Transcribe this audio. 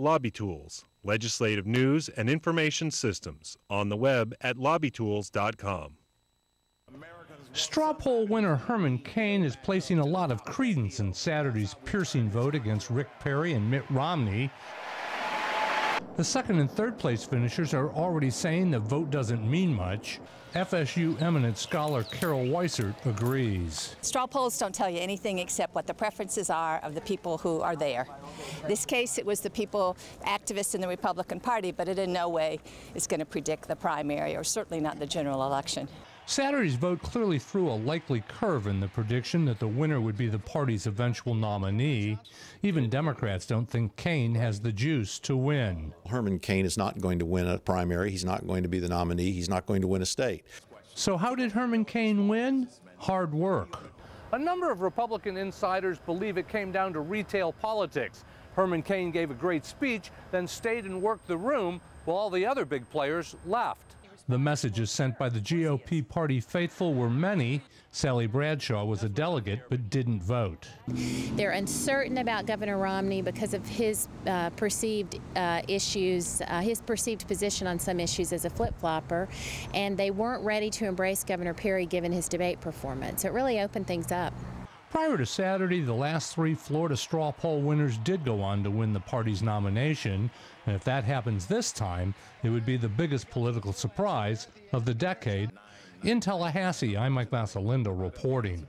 Lobby Tools, legislative news and information systems, on the web at lobbytools.com. Straw poll winner Herman Cain is placing a lot of credence in Saturday's piercing vote against Rick Perry and Mitt Romney. The second and third place finishers are already saying the vote doesn't mean much. FSU eminent scholar Carol Weissert agrees. Straw polls don't tell you anything except what the preferences are of the people who are there. This case, it was the people, activists in the Republican Party, but it in no way is going to predict the primary or certainly not the general election. Saturday's vote clearly threw a likely curve in the prediction that the winner would be the party's eventual nominee. Even Democrats don't think Cain has the juice to win. Herman Cain is not going to win a primary. He's not going to be the nominee. He's not going to win a state. So, how did Herman Cain win? Hard work. A number of Republican insiders believe it came down to retail politics. Herman Cain gave a great speech, then stayed and worked the room while all the other big players left. The messages sent by the GOP party faithful were many. Sally Bradshaw was a delegate but didn't vote. They're uncertain about Governor Romney because of his uh, perceived uh, issues, uh, his perceived position on some issues as a flip flopper, and they weren't ready to embrace Governor Perry given his debate performance. It really opened things up. Prior to Saturday, the last three Florida straw poll winners did go on to win the party's nomination. And if that happens this time, it would be the biggest political surprise of the decade. In Tallahassee, I'm Mike Vasilinda reporting.